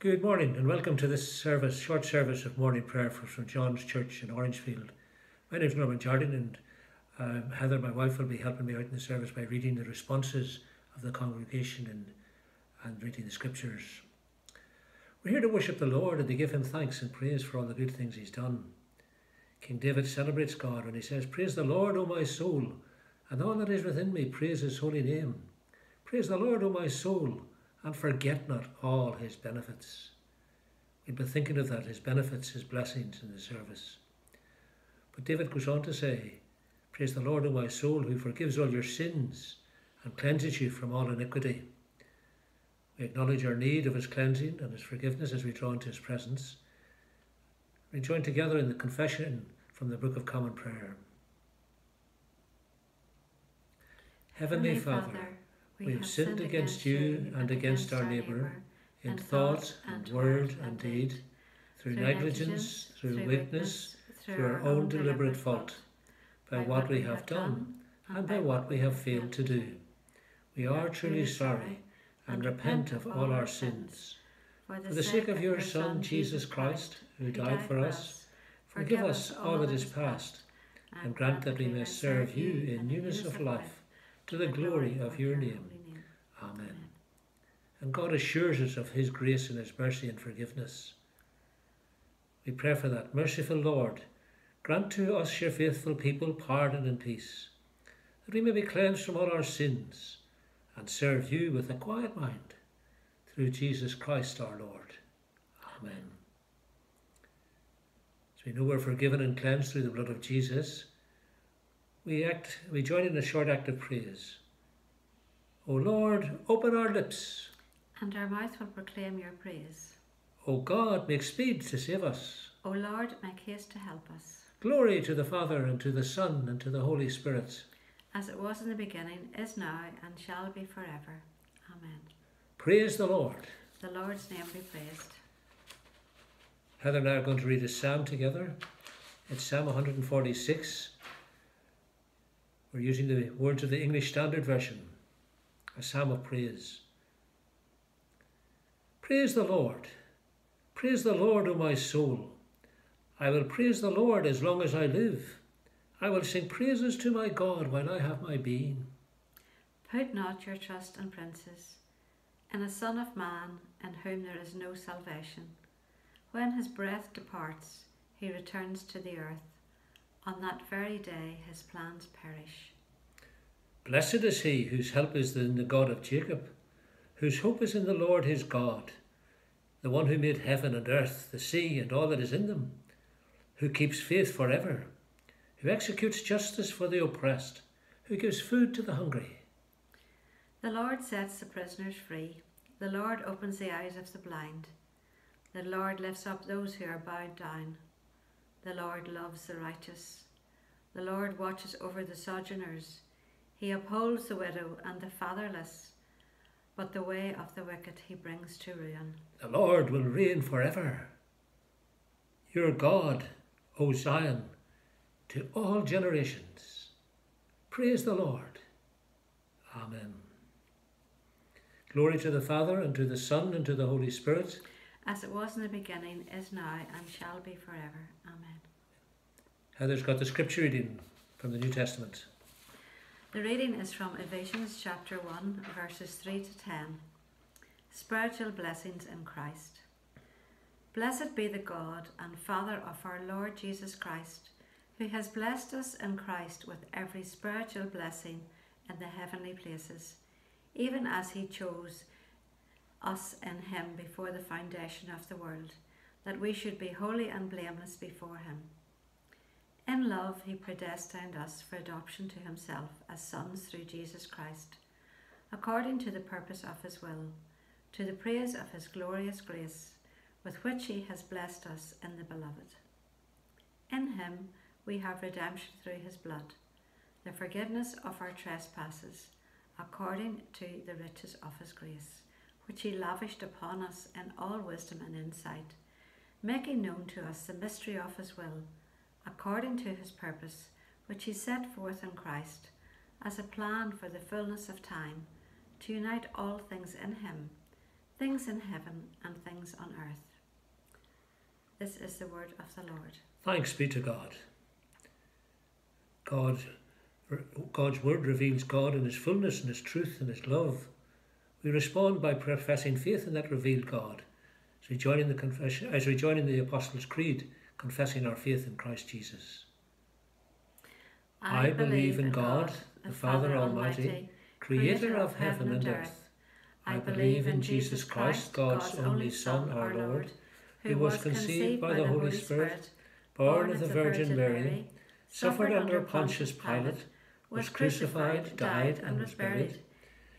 Good morning and welcome to this service, short service of morning prayer from St John's Church in Orangefield. My name is Norman Jardine and um, Heather, my wife, will be helping me out in the service by reading the responses of the congregation and, and reading the scriptures. We're here to worship the Lord and to give him thanks and praise for all the good things he's done. King David celebrates God when he says, Praise the Lord, O my soul, and all that is within me, praise his holy name. Praise the Lord, O my soul, and forget not all his benefits. We've been thinking of that, his benefits, his blessings in the service. But David goes on to say, Praise the Lord, O my soul, who forgives all your sins and cleanses you from all iniquity. We acknowledge our need of his cleansing and his forgiveness as we draw into his presence. We join together in the confession from the Book of Common Prayer. Heavenly, Father, we have sinned against you and against our neighbour in thought and word and deed, through negligence, through weakness, through our own deliberate fault, by what we have done and by what we have failed to do. We are truly sorry and repent of all our sins. For the sake of your Son, Jesus Christ, who died for us, forgive us all that is past, and grant that we may serve you in newness of life, to the glory of your name. Amen. And God assures us of his grace and his mercy and forgiveness. We pray for that. Merciful Lord, grant to us, your faithful people, pardon and peace, that we may be cleansed from all our sins and serve you with a quiet mind through Jesus Christ our Lord. Amen. As we know we're forgiven and cleansed through the blood of Jesus, we act we join in a short act of praise. O Lord, open our lips. And our mouth will proclaim your praise. O God, make speed to save us. O Lord, make haste to help us. Glory to the Father, and to the Son, and to the Holy Spirit. As it was in the beginning, is now, and shall be forever. Amen. Praise the Lord. The Lord's name be praised. Heather and I are going to read a psalm together. It's Psalm 146. We're using the words of the English Standard Version, a psalm of praise. Praise the Lord. Praise the Lord, O my soul. I will praise the Lord as long as I live. I will sing praises to my God while I have my being. Put not your trust in princes, in a son of man in whom there is no salvation. When his breath departs, he returns to the earth. On that very day his plans perish. Blessed is he whose help is in the God of Jacob, whose hope is in the Lord his God, the one who made heaven and earth, the sea, and all that is in them, who keeps faith forever who executes justice for the oppressed, who gives food to the hungry. The Lord sets the prisoners free. The Lord opens the eyes of the blind. The Lord lifts up those who are bowed down. The Lord loves the righteous. The Lord watches over the sojourners. He upholds the widow and the fatherless, but the way of the wicked he brings to ruin. The Lord will reign forever. Your God, O Zion, to all generations. Praise the Lord. Amen. Glory to the Father, and to the Son, and to the Holy Spirit. As it was in the beginning, is now, and shall be forever. Amen. Heather's got the scripture reading from the New Testament. The reading is from Ephesians chapter 1, verses 3 to 10. Spiritual blessings in Christ. Blessed be the God and Father of our Lord Jesus Christ who has blessed us in Christ with every spiritual blessing in the heavenly places, even as he chose us in him before the foundation of the world, that we should be holy and blameless before him. In love, he predestined us for adoption to himself as sons through Jesus Christ, according to the purpose of his will, to the praise of his glorious grace, with which he has blessed us in the Beloved. In him, we have redemption through his blood, the forgiveness of our trespasses, according to the riches of his grace, which he lavished upon us in all wisdom and insight, making known to us the mystery of his will, according to his purpose, which he set forth in Christ, as a plan for the fullness of time, to unite all things in him, things in heaven and things on earth. This is the word of the Lord. Thanks be to God. God God's word reveals God in his fullness and his truth and his love. We respond by professing faith in that revealed God, as we join in the confession as we join in the Apostles' Creed, confessing our faith in Christ Jesus. I, I believe in God, the Father Almighty, creator of heaven and earth. I believe in Jesus Christ, God's only Son, our Lord, who was conceived by the Holy Spirit, born of the Virgin Mary, suffered under Pontius Pilate was crucified, died, and was buried.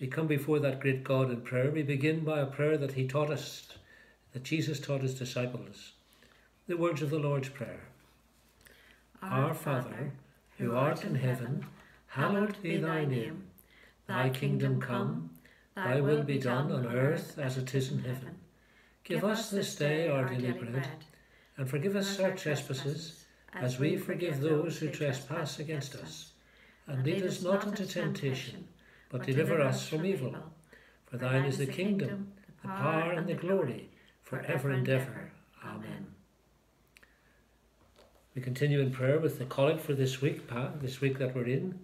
We come before that great God in prayer, we begin by a prayer that He taught us, that Jesus taught His disciples. The words of the Lord's Prayer Our, Our Father, who art in heaven, hallowed be thy name. Thy kingdom come, thy will be done on earth as it is in heaven. Give us this day our daily bread, and forgive us our trespasses as we forgive those who trespass against us. And lead us not into temptation, but deliver us from evil. For thine is the kingdom, the power, and the glory, for ever and ever. Amen. We continue in prayer with the collect for this week, this week that we're in.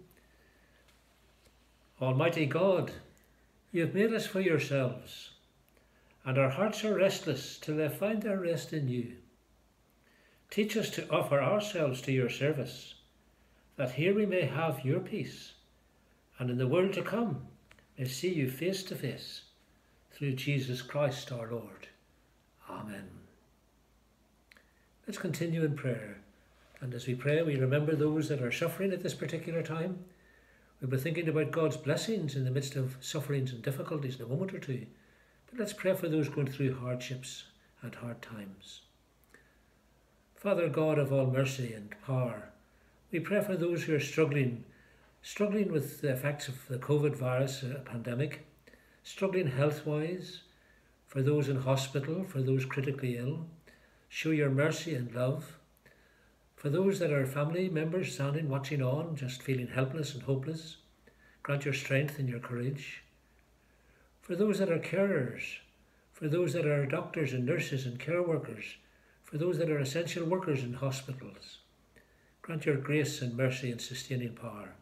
Almighty God, you have made us for yourselves, and our hearts are restless till they find their rest in you. Teach us to offer ourselves to your service, that here we may have your peace, and in the world to come may see you face to face, through Jesus Christ our Lord. Amen. Let's continue in prayer. And as we pray, we remember those that are suffering at this particular time. We'll be thinking about God's blessings in the midst of sufferings and difficulties in a moment or two. But let's pray for those going through hardships and hard times. Father God of all mercy and power, we pray for those who are struggling, struggling with the effects of the COVID virus uh, pandemic, struggling health-wise, for those in hospital, for those critically ill. Show your mercy and love. For those that are family members standing watching on, just feeling helpless and hopeless, grant your strength and your courage. For those that are carers, for those that are doctors and nurses and care workers, for those that are essential workers in hospitals. Grant your grace and mercy and sustaining power.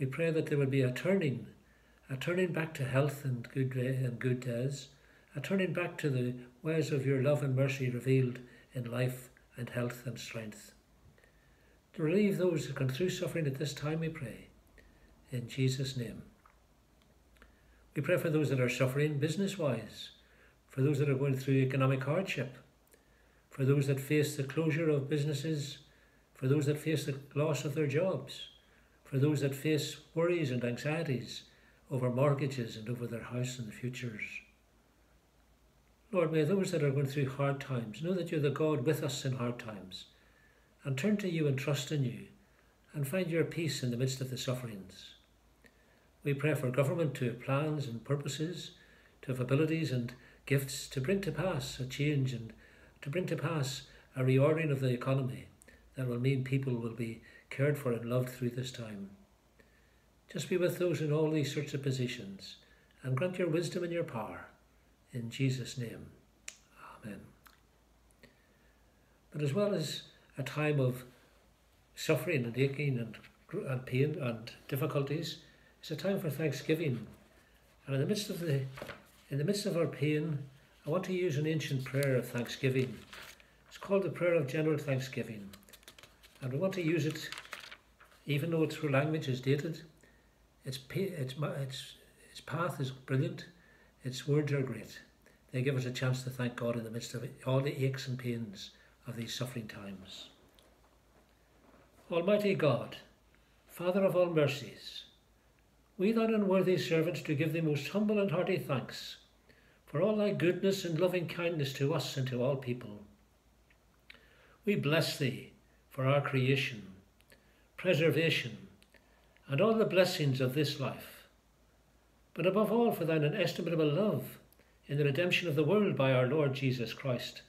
We pray that there will be a turning, a turning back to health and good and good days, a turning back to the ways of your love and mercy revealed in life and health and strength. To relieve those who come through suffering at this time, we pray. In Jesus' name. We pray for those that are suffering business wise, for those that are going through economic hardship, for those that face the closure of businesses, for those that face the loss of their jobs, for those that face worries and anxieties over mortgages and over their house and the futures. Lord, may those that are going through hard times know that you're the God with us in hard times and turn to you and trust in you and find your peace in the midst of the sufferings. We pray for government to have plans and purposes, to have abilities and gifts to bring to pass a change and to bring to pass a reordering of the economy that will mean people will be cared for and loved through this time. Just be with those in all these sorts of positions and grant your wisdom and your power. In Jesus' name, Amen. But as well as a time of suffering and aching and, and pain and difficulties, it's a time for thanksgiving. And in the midst of the in the midst of our pain I want to use an ancient prayer of thanksgiving. It's called the Prayer of General Thanksgiving. And we want to use it, even though its language is dated, its, its, its, its path is brilliant, its words are great. They give us a chance to thank God in the midst of it, all the aches and pains of these suffering times. Almighty God, Father of all mercies, we thine unworthy servants do give thee most humble and hearty thanks for all thy goodness and loving kindness to us and to all people. We bless thee for our creation, preservation, and all the blessings of this life, but above all for thine inestimable love in the redemption of the world by our Lord Jesus Christ,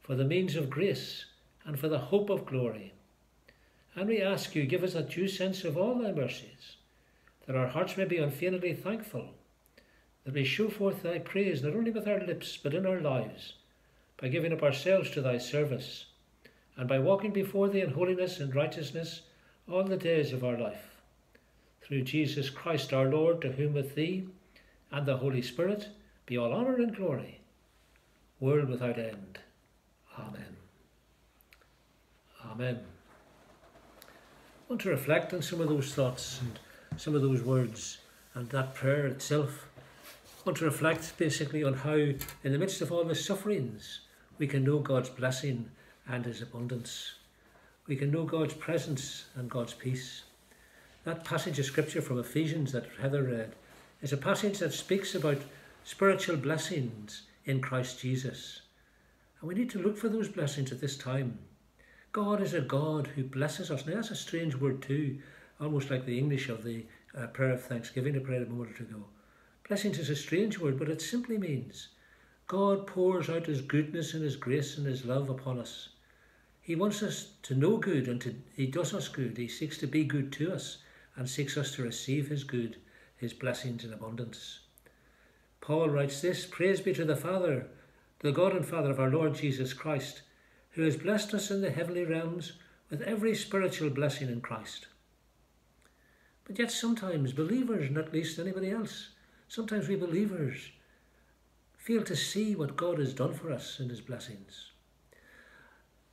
for the means of grace and for the hope of glory. And we ask you, give us a due sense of all thy mercies, that our hearts may be unfeignedly thankful, that we show forth thy praise not only with our lips, but in our lives, by giving up ourselves to thy service, and by walking before thee in holiness and righteousness all the days of our life through Jesus Christ our Lord, to whom with thee and the Holy Spirit be all honour and glory, world without end. Amen. Amen. I want to reflect on some of those thoughts and some of those words and that prayer itself. I want to reflect basically on how, in the midst of all the sufferings, we can know God's blessing and His abundance. We can know God's presence and God's peace. That passage of scripture from Ephesians that Heather read is a passage that speaks about spiritual blessings in Christ Jesus. And we need to look for those blessings at this time. God is a God who blesses us. Now, that's a strange word, too, almost like the English of the uh, prayer of thanksgiving I prayed a moment ago. Blessings is a strange word, but it simply means God pours out His goodness and His grace and His love upon us. He wants us to know good and to, He does us good. He seeks to be good to us and seeks us to receive his good, his blessings in abundance. Paul writes this Praise be to the Father, the God and Father of our Lord Jesus Christ, who has blessed us in the heavenly realms with every spiritual blessing in Christ. But yet, sometimes believers, not least anybody else, sometimes we believers fail to see what God has done for us in his blessings.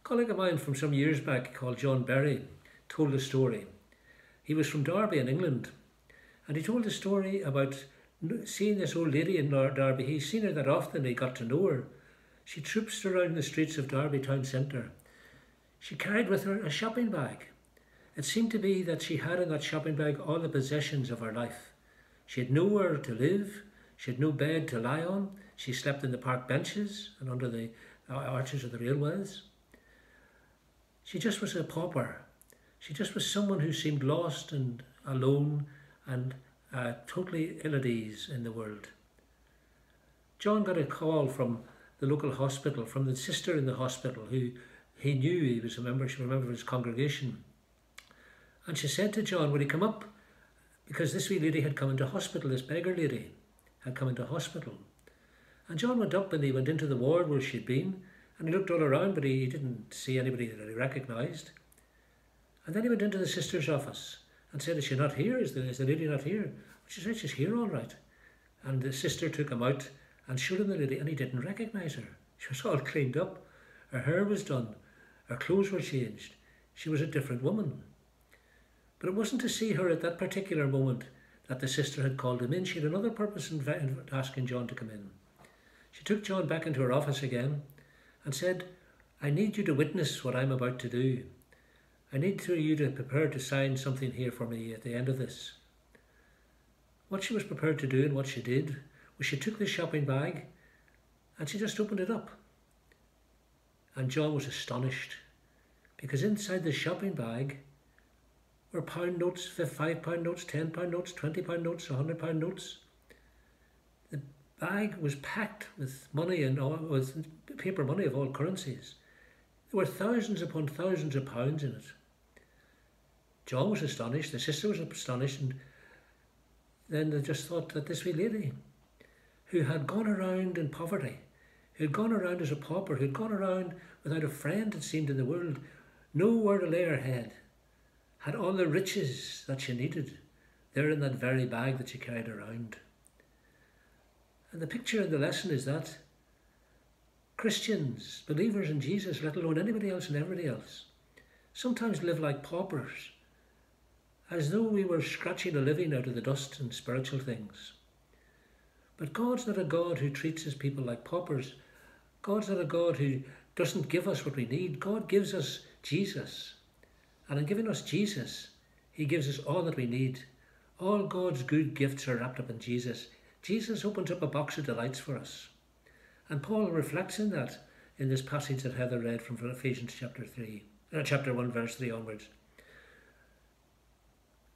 Colleague of mine from some years back called John Berry told a story he was from Derby in England, and he told a story about seeing this old lady in Derby. He's seen her that often, he got to know her. She trooped around the streets of Derby town centre. She carried with her a shopping bag. It seemed to be that she had in that shopping bag all the possessions of her life. She had nowhere to live, she had no bed to lie on, she slept in the park benches and under the uh, arches of the railways. She just was a pauper, she just was someone who seemed lost and alone and uh, totally ill at ease in the world. John got a call from the local hospital, from the sister in the hospital, who he knew he was a member, she was a member of his congregation. And she said to John, Would he come up? Because this wee lady had come into hospital, this beggar lady had come into hospital. And John went up and he went into the ward where she'd been, and he looked all around, but he didn't see anybody that he recognised. And then he went into the sister's office and said, Is she not here? Is the, is the lady not here? She said, She's here all right. And the sister took him out and showed him the lady, and he didn't recognise her. She was all cleaned up. Her hair was done. Her clothes were changed. She was a different woman. But it wasn't to see her at that particular moment that the sister had called him in. She had another purpose in asking John to come in. She took John back into her office again and said, I need you to witness what I'm about to do. I need you to prepare to sign something here for me at the end of this. What she was prepared to do and what she did was she took the shopping bag and she just opened it up. And John was astonished because inside the shopping bag were pound notes, five pound notes, ten pound notes, twenty pound notes, a hundred pound notes. Bag was packed with money and all, with paper money of all currencies. There were thousands upon thousands of pounds in it. John was astonished, the sister was astonished, and then they just thought that this wee lady, who had gone around in poverty, who had gone around as a pauper, who had gone around without a friend, it seemed, in the world, nowhere to lay her head, had all the riches that she needed there in that very bag that she carried around. And the picture in the lesson is that Christians, believers in Jesus, let alone anybody else and everybody else, sometimes live like paupers as though we were scratching a living out of the dust and spiritual things. But God's not a God who treats his people like paupers. God's not a God who doesn't give us what we need. God gives us Jesus. And in giving us Jesus, he gives us all that we need All God's good gifts are wrapped up in Jesus. Jesus opens up a box of delights for us. And Paul reflects in that in this passage that Heather read from Ephesians chapter 3, uh, chapter 1, verse 3 onwards.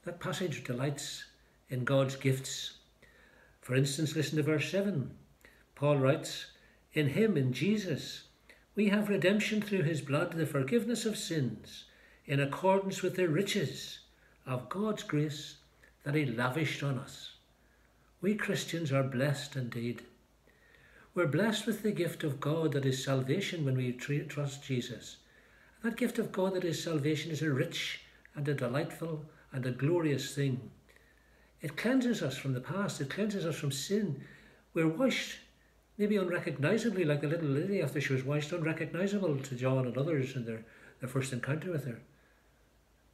That passage delights in God's gifts. For instance, listen to verse 7. Paul writes, In him, in Jesus, we have redemption through his blood, the forgiveness of sins, in accordance with the riches of God's grace that he lavished on us. We Christians are blessed indeed. We're blessed with the gift of God that is salvation when we trust Jesus. That gift of God that is salvation is a rich and a delightful and a glorious thing. It cleanses us from the past, it cleanses us from sin. We're washed, maybe unrecognizably, like the little lady after she was washed, unrecognizable to John and others in their, their first encounter with her.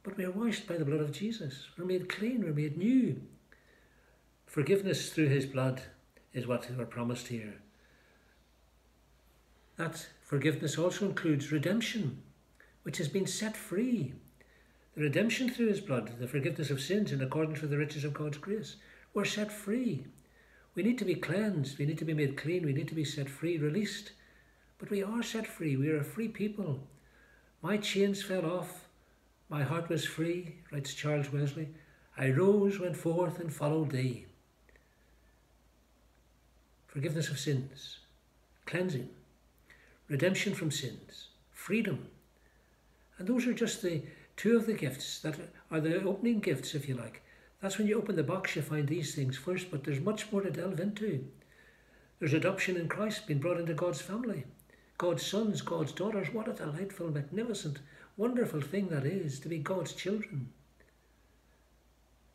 But we are washed by the blood of Jesus. We're made clean, we're made new. Forgiveness through his blood is what we're promised here. That forgiveness also includes redemption, which has been set free. The redemption through his blood, the forgiveness of sins in accordance with the riches of God's grace. We're set free. We need to be cleansed. We need to be made clean. We need to be set free, released. But we are set free. We are a free people. My chains fell off. My heart was free, writes Charles Wesley. I rose, went forth, and followed thee. Forgiveness of sins, cleansing, redemption from sins, freedom. And those are just the two of the gifts that are the opening gifts, if you like. That's when you open the box, you find these things first, but there's much more to delve into. There's adoption in Christ, being brought into God's family. God's sons, God's daughters. What a delightful, magnificent, wonderful thing that is to be God's children.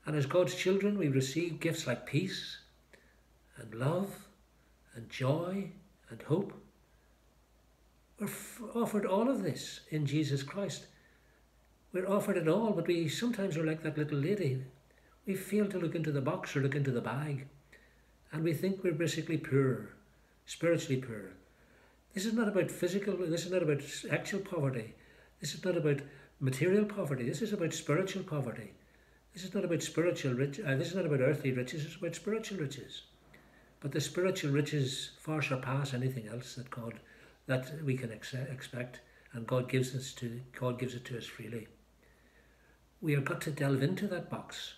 And as God's children, we receive gifts like peace and love and joy and hope. We're offered all of this in Jesus Christ. We're offered it all, but we sometimes are like that little lady. We fail to look into the box or look into the bag, and we think we're basically poor, spiritually poor. This is not about physical, this is not about actual poverty. This is not about material poverty. This is about spiritual poverty. This is not about spiritual rich. Uh, this is not about earthly riches. It's about spiritual riches. But the spiritual riches far surpass anything else that God that we can ex- expect, and God gives us to God gives it to us freely. We have got to delve into that box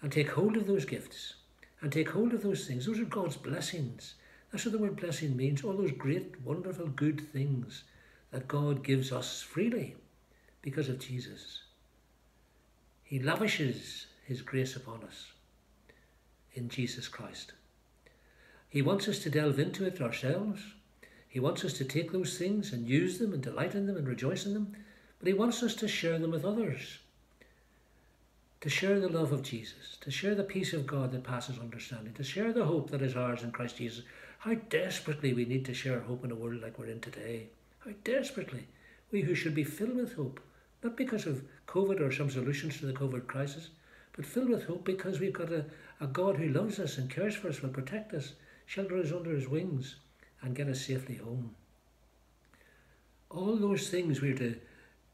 and take hold of those gifts and take hold of those things. Those are God's blessings. That's what the word blessing means. All those great, wonderful, good things that God gives us freely because of Jesus. He lavishes His grace upon us in Jesus Christ. He wants us to delve into it ourselves. He wants us to take those things and use them and delight in them and rejoice in them. But He wants us to share them with others. To share the love of Jesus, to share the peace of God that passes understanding, to share the hope that is ours in Christ Jesus. How desperately we need to share hope in a world like we're in today. How desperately. We who should be filled with hope, not because of COVID or some solutions to the COVID crisis, but filled with hope because we've got a, a God who loves us and cares for us, will protect us, shelter us under his wings, and get us safely home. All those things we're to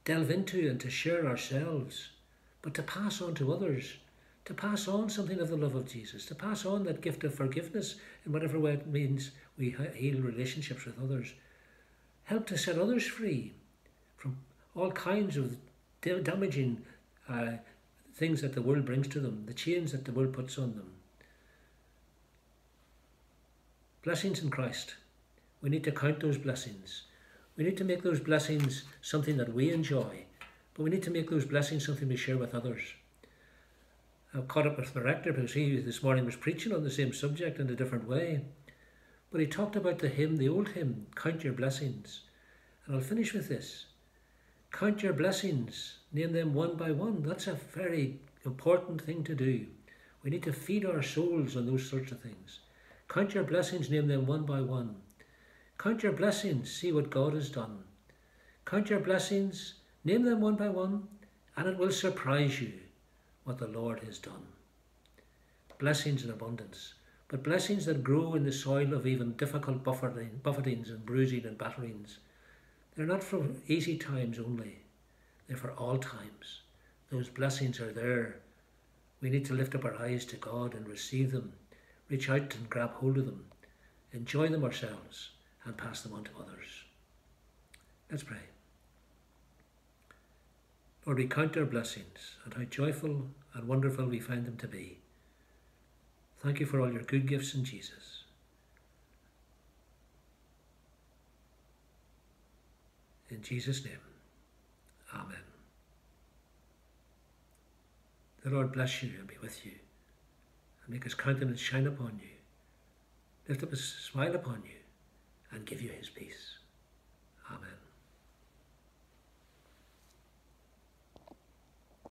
delve into and to share ourselves, but to pass on to others, to pass on something of the love of Jesus, to pass on that gift of forgiveness in whatever way it means we heal relationships with others. Help to set others free from all kinds of damaging uh, things that the world brings to them, the chains that the world puts on them. Blessings in Christ. We need to count those blessings. We need to make those blessings something that we enjoy, but we need to make those blessings something we share with others. I've caught up with the rector because he this morning was preaching on the same subject in a different way. But he talked about the hymn, the old hymn, Count Your Blessings. And I'll finish with this. Count your blessings, name them one by one. That's a very important thing to do. We need to feed our souls on those sorts of things. Count your blessings, name them one by one. Count your blessings, see what God has done. Count your blessings, name them one by one, and it will surprise you what the Lord has done. Blessings in abundance, but blessings that grow in the soil of even difficult buffeting, buffetings and bruising and batterings. They're not for easy times only, they're for all times. Those blessings are there We need to lift up our eyes to God and receive them, reach out and grab hold of them, enjoy them ourselves, and pass them on to others. Let's pray. Lord, we count our blessings and how joyful and wonderful we find them to be. Thank you for all your good gifts in Jesus. In Jesus' name, Amen. The Lord bless you and be with you, and make his countenance shine upon you, lift up his smile upon you, and give you his peace.